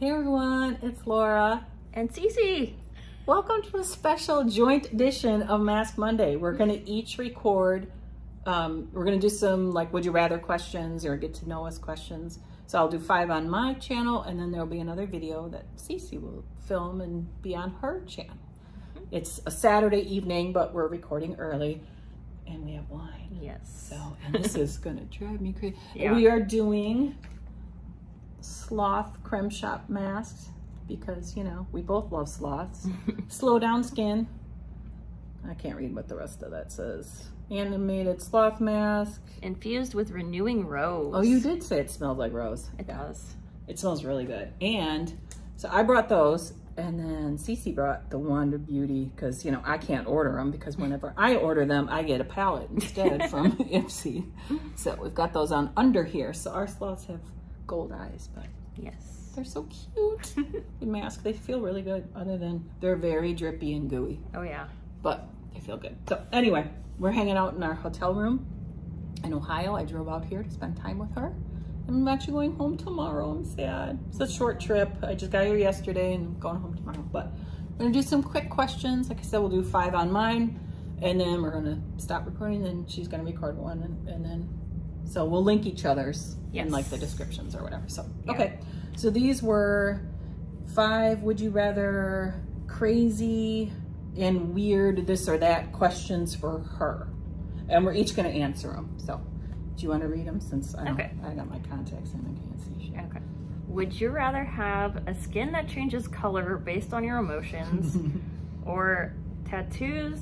Hey everyone, it's Laura. And Cici. Welcome to a special joint edition of Mask Monday. We're going to each record, um, we're going to do some like would you rather questions or get to know us questions. So I'll do five on my channel and then there'll be another video that Cici will film and be on her channel. It's a Saturday evening, but we're recording early and we have wine. Yes. So, and this is going to drive me crazy. Yeah. We are doing sloth creme shop masks because, you know, we both love sloths. Slow down skin. I can't read what the rest of that says. Animated sloth mask. Infused with renewing rose. Oh, you did say it smelled like rose. It Yeah. does. It smells really good. And so I brought those and then Cece brought the Wander Beauty because, you know, I can't order them because whenever I order them, I get a palette instead from Ipsy. So we've got those on under here. So our sloths have gold eyes, but Yes. they're so cute. the mask, they feel really good other than they're very drippy and gooey, Oh yeah. but they feel good. So anyway, we're hanging out in our hotel room in Ohio. I drove out here to spend time with her. I'm actually going home tomorrow. I'm sad. It's a short trip. I just got here yesterday and I'm going home tomorrow. But we're gonna do some quick questions. Like I said, we'll do five on mine and then we're gonna stop recording and she's gonna record one and, and then, so we'll link each other's in like the descriptions or whatever. So, Yeah. okay. So these were five would you rather crazy and weird this or that questions for her. And we're each gonna answer them. So do you want to read them since I, don't, Okay. I got my contacts and I can't see shit? Okay. Would you rather have a skin that changes color based on your emotions or tattoos?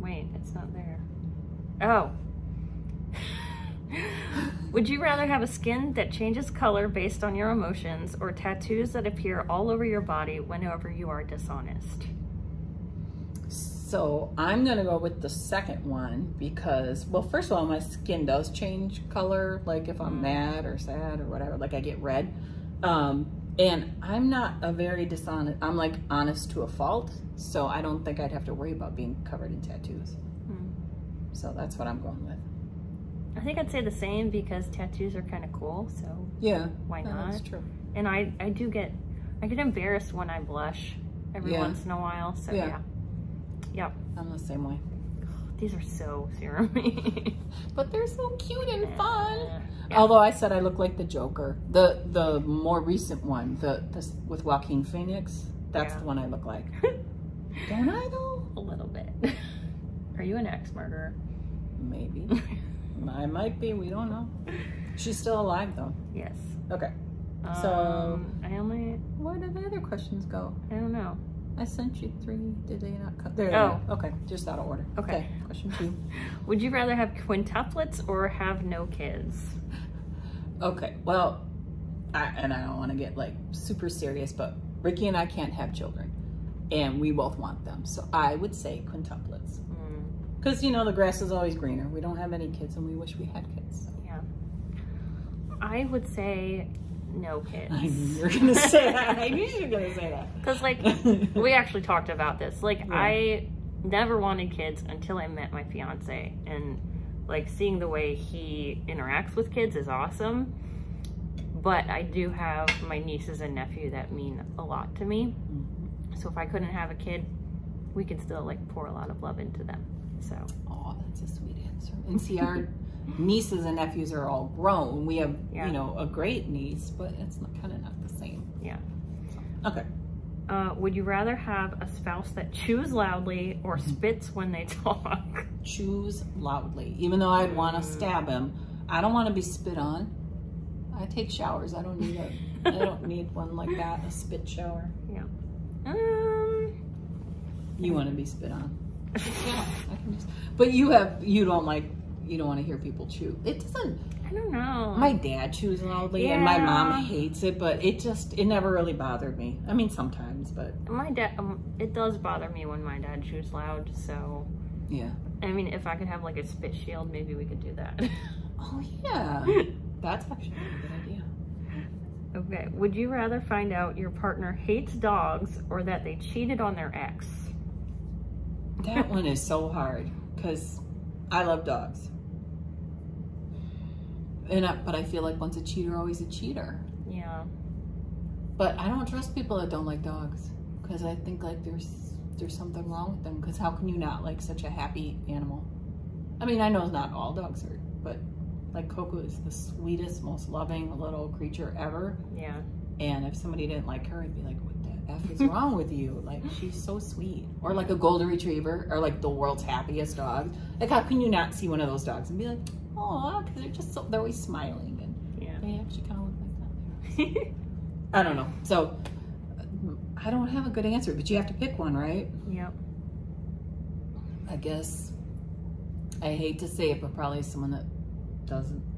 Wait, it's not there. Oh. Would you rather have a skin that changes color based on your emotions or tattoos that appear all over your body whenever you are dishonest? So I'm gonna go with the second one because, well, first of all, my skin does change color. Like if I'm mad or sad or whatever, like I get red. Um, and I'm not a very dishonest. I'm like honest to a fault, so I don't think I'd have to worry about being covered in tattoos. Hmm. So that's what I'm going with. I think I'd say the same because tattoos are kind of cool, so Yeah, why no, not? That's true. And I, I do get, I get embarrassed when I blush every Yeah. once in a while, so Yeah. yeah. Yep, I'm the same way. these are so serumy. But they're so cute and fun. Yeah. Although I said I look like the Joker, the the more recent one, the, the with Joaquin Phoenix. That's the one I look like. Don't I though? A little bit. Are you an ex murderer? Maybe. I might be. We don't know. She's still alive though. yes. Okay. So- Um, I only, Where did the other questions go? I don't know. I sent you three. Did they not come? There. they Oh. are. Okay. Just out of order. Okay. Question two. Would you rather have quintuplets or have no kids? Okay. Well, I, and I don't want to get like super serious, but Ricky and I can't have children, and we both want them. So I would say quintuplets. Mm, Because, you know, the grass is always greener. We don't have any kids and we wish we had kids. yeah. I would say no kids. I knew you were going to say that. I knew you were going to say that. Because, like, we actually talked about this. Like, Yeah. I never wanted kids until I met my fiance. And, like, seeing the way he interacts with kids is awesome. But I do have my nieces and nephew that mean a lot to me. So if I couldn't have a kid, we could still, like, pour a lot of love into them. So, Oh, that's a sweet answer. And see, our nieces and nephews are all grown. We have, Yeah. you know, a great niece, but it's kind of not the same. yeah. Okay. Uh, would you rather have a spouse that chews loudly or spits when they talk? Chews loudly. Even though I'd want to stab him, I don't want to be spit on. I take showers. I don't need a. I don't need one like that. A spit shower. Yeah. Um, You want to be spit on. Yeah, I can just. But you have. You don't like. You don't want to hear people chew. It doesn't. I don't know. My dad chews loudly, and my mom hates it. But it just. It never really bothered me. I mean, sometimes, but My dad, um, it does bother me when my dad chews loud. So, yeah. I mean, if I could have like a spit shield, maybe we could do that. Oh yeah. That's actually a good idea. okay. Would you rather find out your partner hates dogs or that they cheated on their ex? That one is so hard because I love dogs. And I, but I feel like once a cheater, always a cheater. Yeah. But I don't trust people that don't like dogs because I think like there's there's something wrong with them. Because how can you not like such a happy animal? I mean, I know not all dogs are, but like Coco is the sweetest, most loving little creature ever. Yeah. And if somebody didn't like her, I'd be like, what the F is wrong with you? Like, she's so sweet. Or like a golden retriever, or like the world's happiest dog. Like, how can you not see one of those dogs and be like, oh, because they're just so, they're always smiling. And Yeah. they actually kind of look like that. I don't know. So, I don't have a good answer, but you have to pick one, right? yep. I guess I hate to say it, but probably someone that doesn't like dogs. I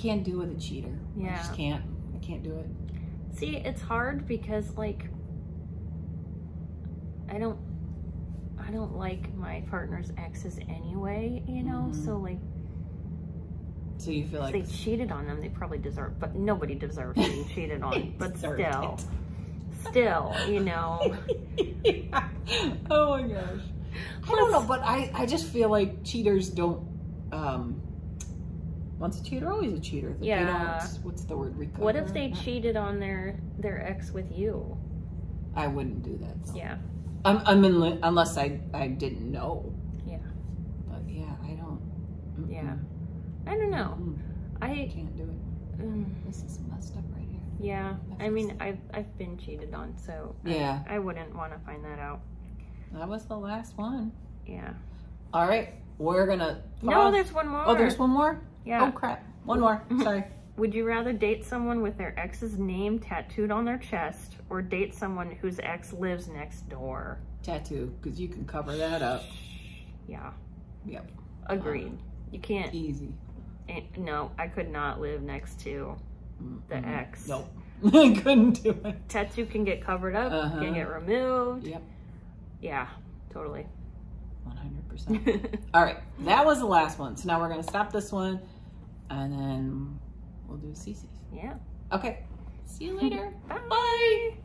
can't do with a cheater. Yeah. I Yeah. just can't. I can't do it. See, it's hard because like I don't I don't like my partner's exes anyway, you know? Mhm. So like So you feel like they cheated on them, they probably deserve but nobody deserves being cheated on. But still still, you know. oh my gosh. I don't know, but I, I just feel like cheaters don't um once a cheater, always a cheater. Yeah. what's the word? Recover? What if they cheated on their their ex with you? I wouldn't do that. So. Yeah. I'm, I'm in, unless I, I didn't know. Yeah. But yeah, I don't. mm-mm. Yeah. I don't know. Mm, I I can't do it. mm, This is messed up right here. yeah. I mean, I've I've been cheated on, so Yeah. I, wouldn't want to find that out. That was the last one. Yeah. All right, we're gonna. No, there's one more. Oh, there's one more. Yeah. Oh crap! One more. Sorry. Would you rather date someone with their ex's name tattooed on their chest or date someone whose ex lives next door? Tattoo, because you can cover that up. Yeah. Yep. Agreed. You can't. Easy. eh, No, I could not live next to the Mhm. ex. Nope. I couldn't do it. Tattoo can get covered up, Uh-huh. can get removed. Yep. Yeah, totally. 100%. All right, that was the last one. So now we're gonna stop this one, and then we'll do Cici's. yeah. Okay. See you later. Bye. Bye.